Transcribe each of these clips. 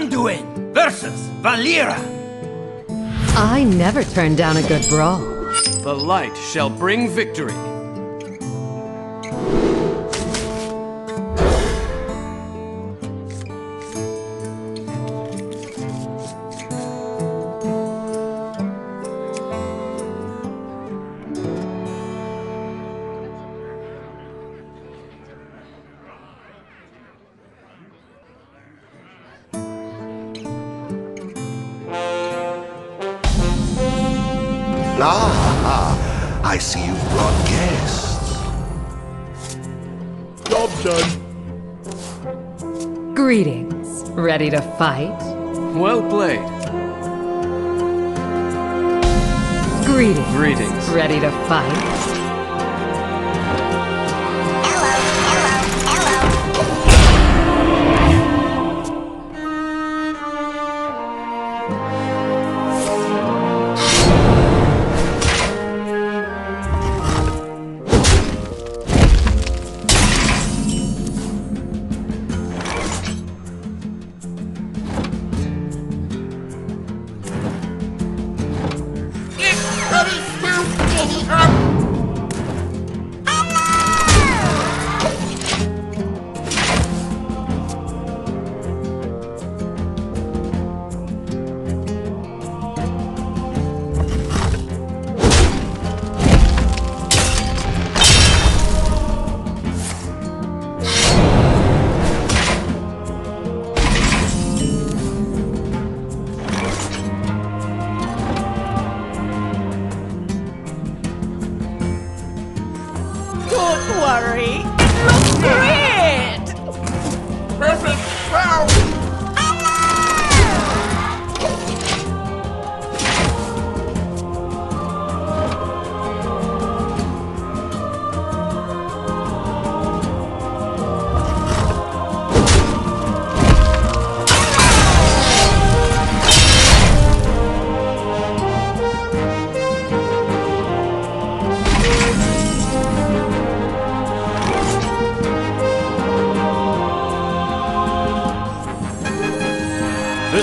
Anduin versus Valeera. I never turn down a good brawl. The light shall bring victory. Ready to fight? Well played. Greetings. Greetings. Ready to fight?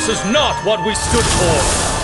This is not what we stood for!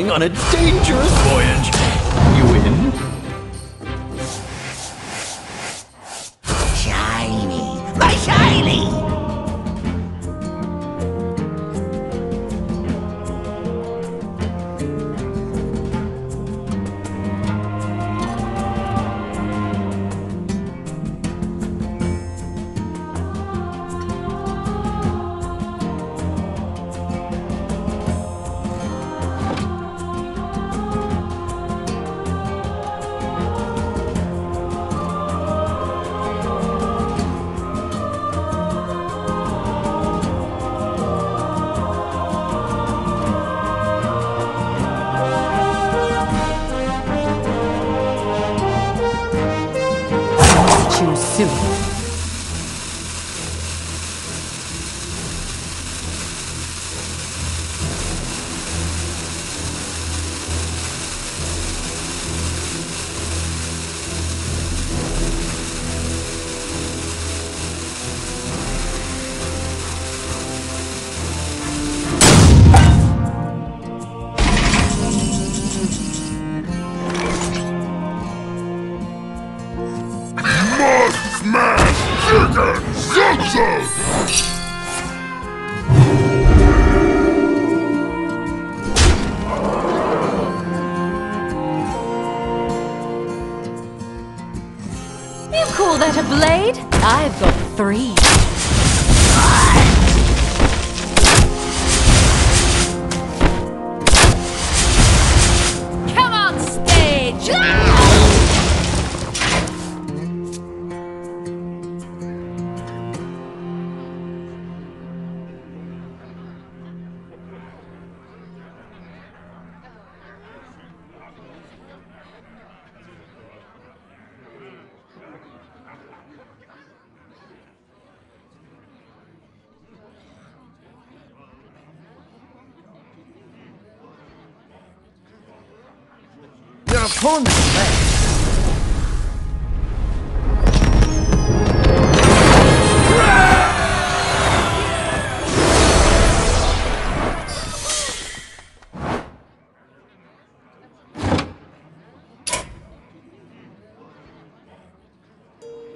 going on a date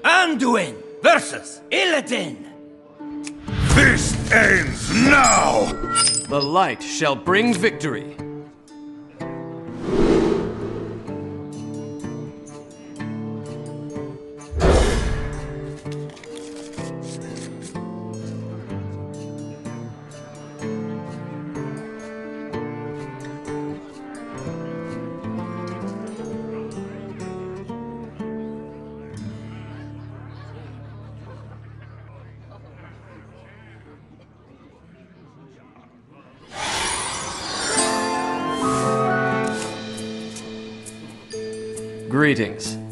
Anduin versus Illidan! This ends now! The light shall bring victory. Greetings.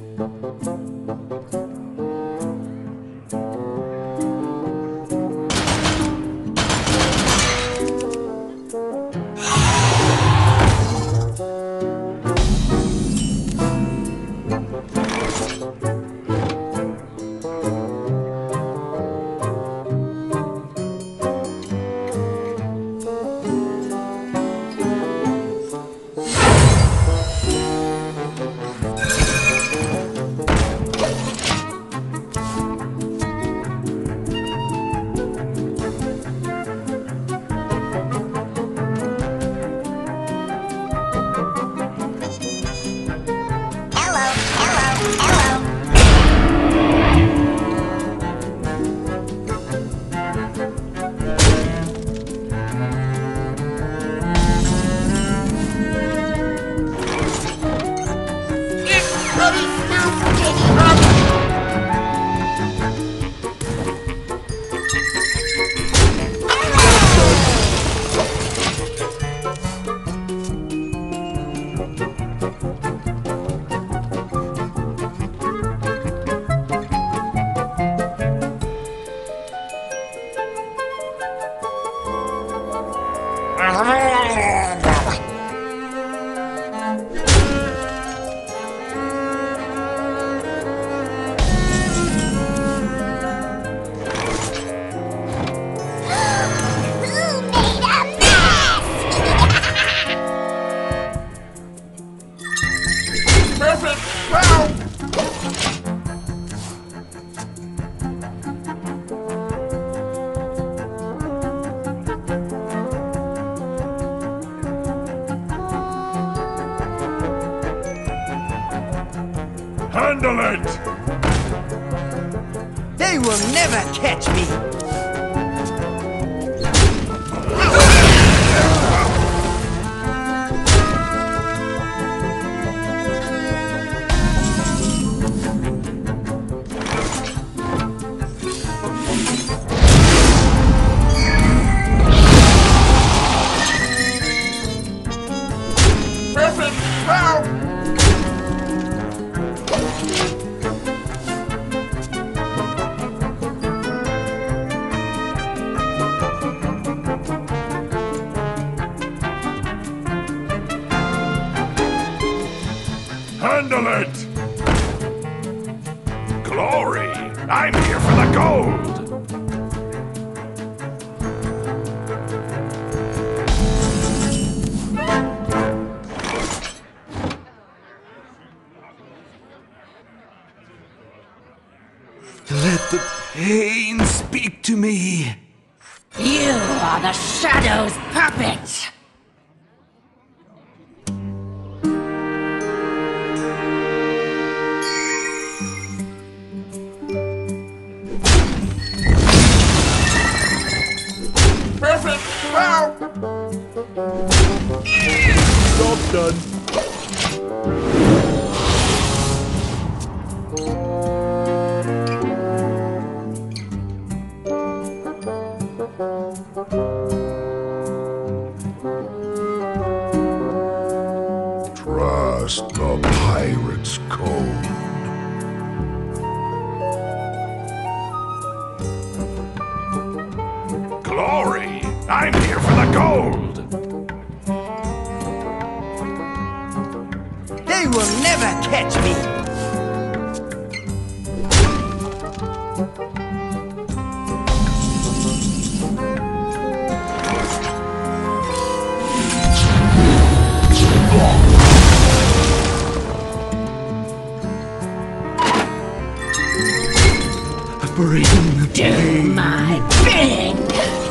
Bring pain. My bidding.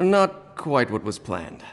Not quite what was planned.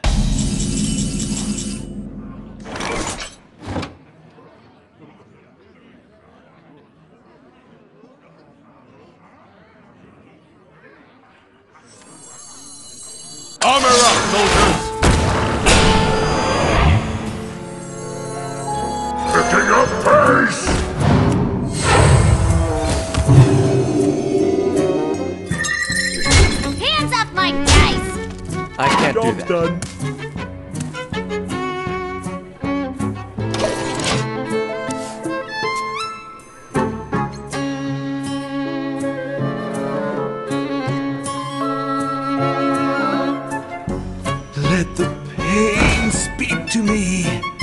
Pain speak to me.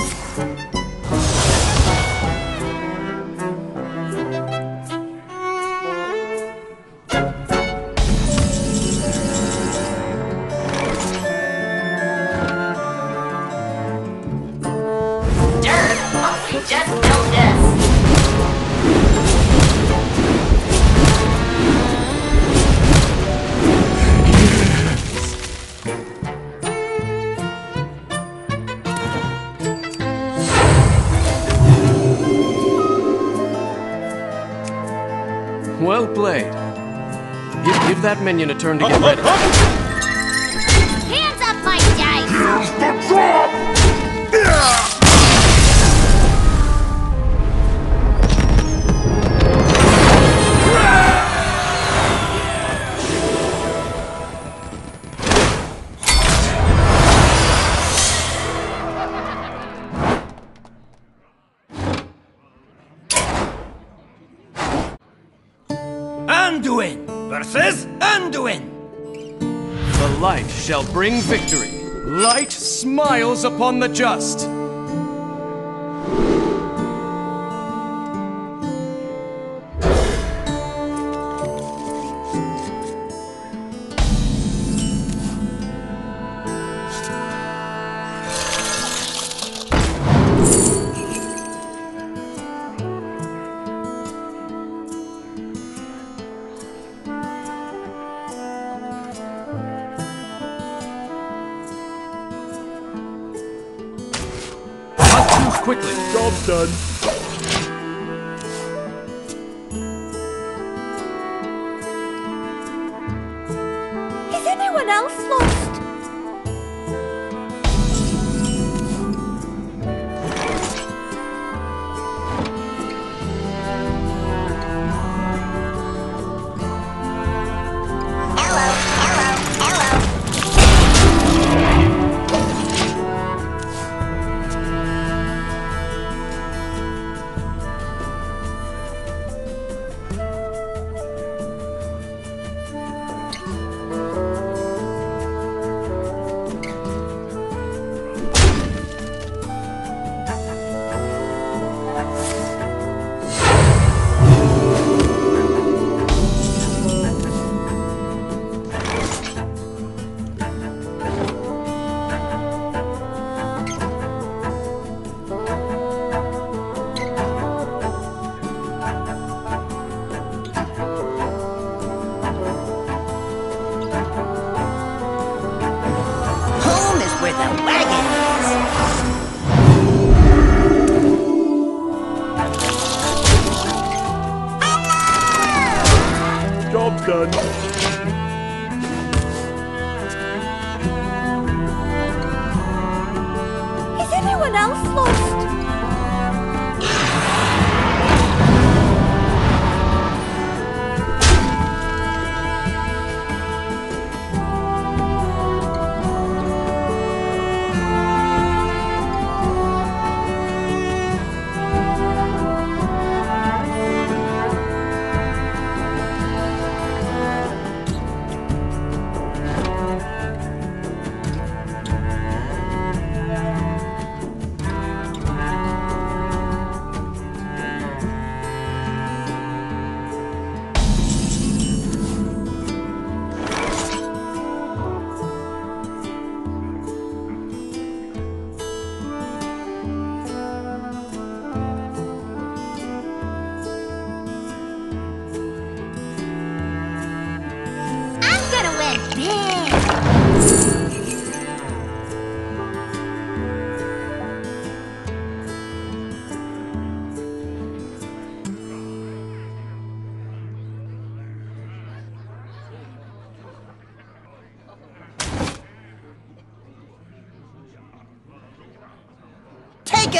Minion a turn to get ready. Hands off my dice! Here's the drop! Anduin versus Anduin. The light shall bring victory. Light smiles upon the just. Done. Is anyone else lost?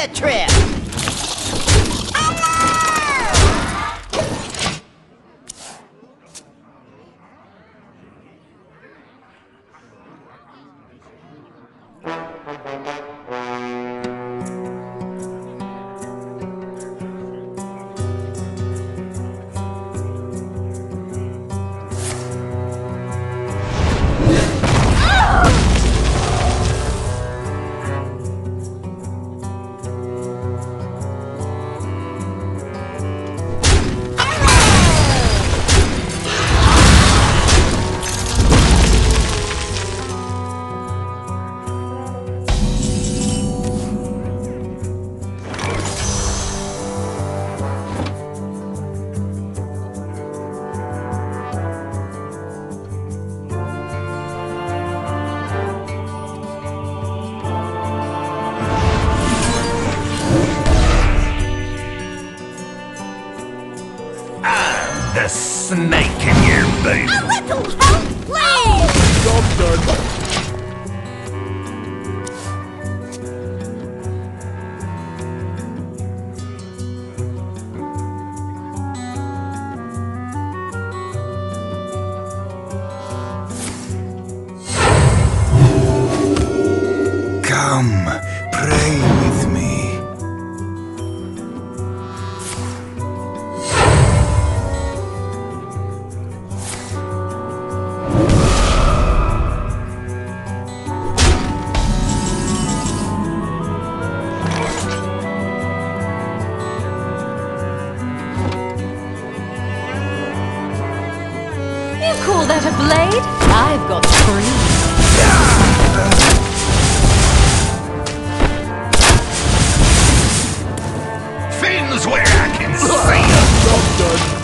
that trip. making you, baby. A little help, please! Job done. I can see it. I'm done.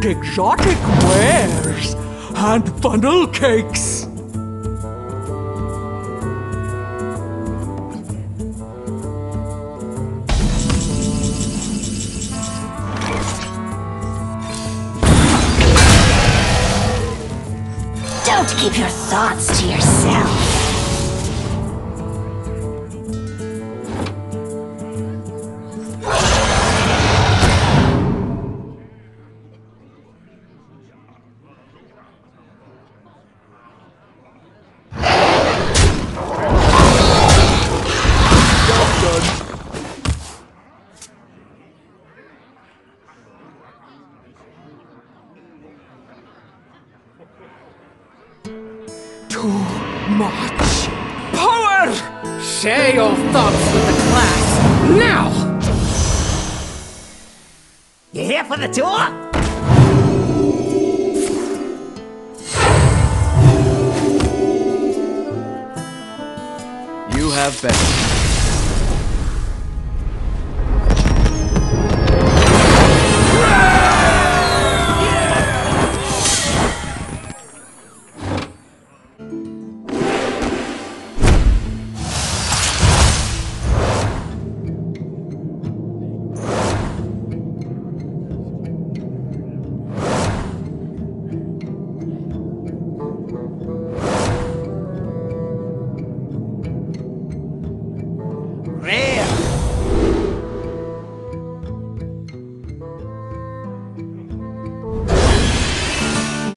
Want exotic wares and funnel cakes. Don't keep your thoughts to yourself. Much power! Share your thoughts with the class now! You here for the tour? You have been.